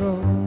control.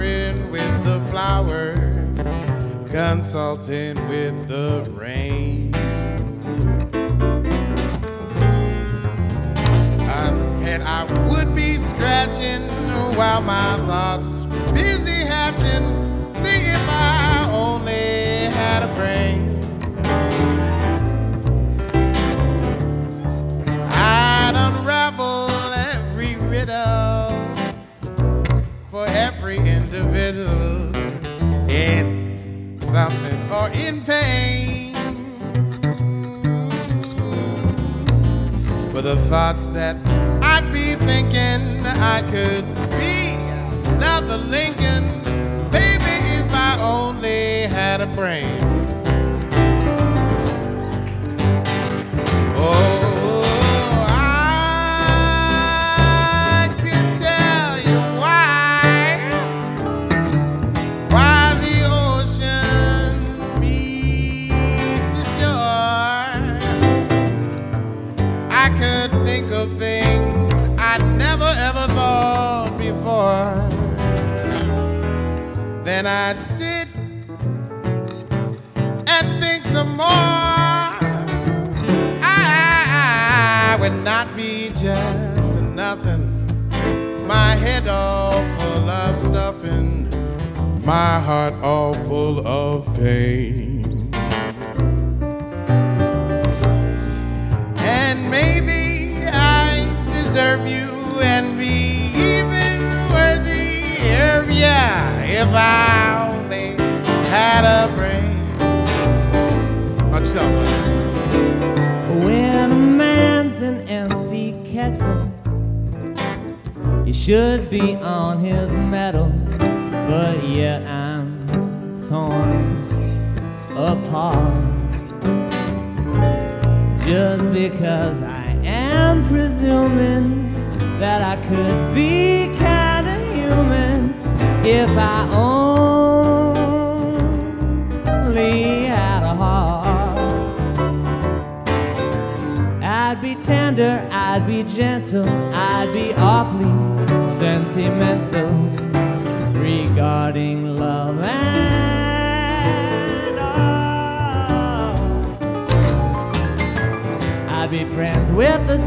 With the flowers, consulting with the rain. I, and I would be scratching while my thoughts were busy hatching, something or in pain. But the thoughts that I'd be thinking I could be another Lincoln, baby, if I only had a brain. Could think of things I'd never ever thought before. Then I'd sit and think some more. I would not be just nothing. My head all full of stuffing, my heart all full of pain. Empty he should be on his mettle, but yet I'm torn apart. Just because I am presuming that I could be kinda human if I only tender, I'd be gentle, I'd be awfully sentimental regarding love and all. I'd be friends with the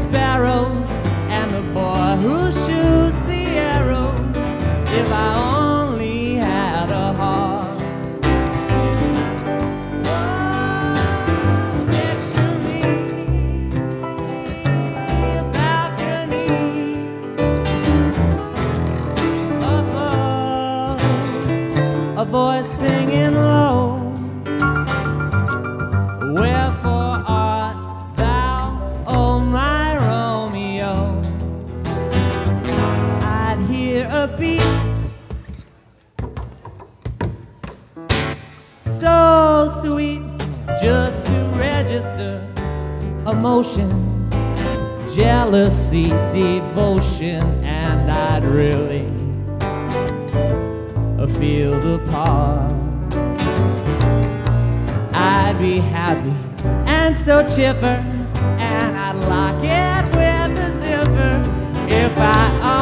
sweet just to register emotion, jealousy, devotion, and I'd really feel the part. I'd be happy and so chipper, and I'd lock it with a zipper if I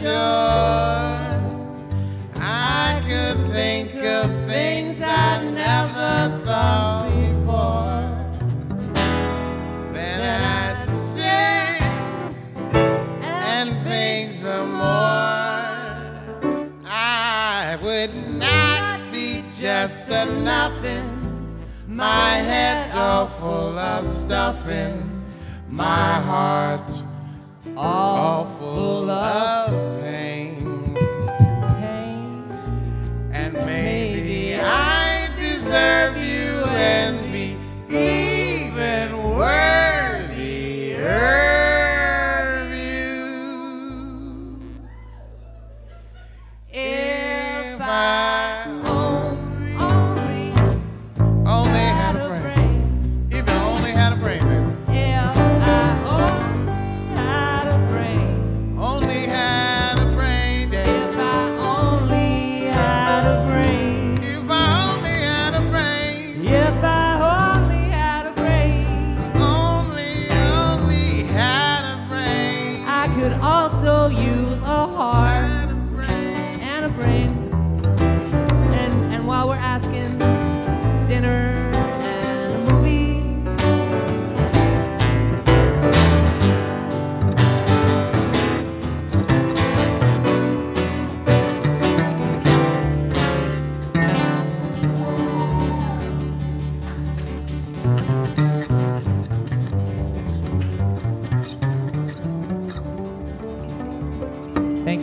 sure I could think of things I never thought before. Then I'd sing and think some more. I would not be just a nothing, my head all full of stuffing, my heart all full of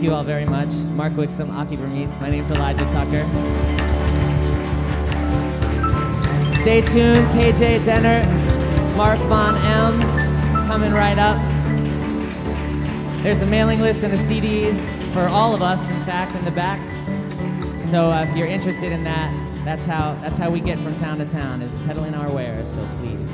you all very much. Mark Wixom, Akie Bermiss. My name's Elijah Tucker. Stay tuned, KJ Denhert, Marc Von Em, coming right up. There's a mailing list and the CDs for all of us, in fact, in the back. So uh, if you're interested in that, that's how that's how we get from town to town is peddling our wares. So please.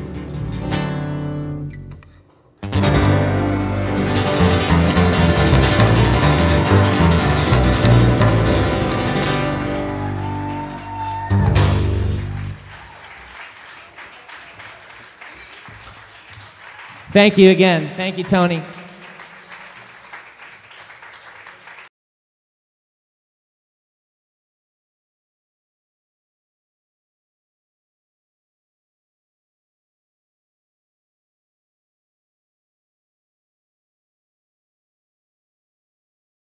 Thank you again. Thank you, Tony.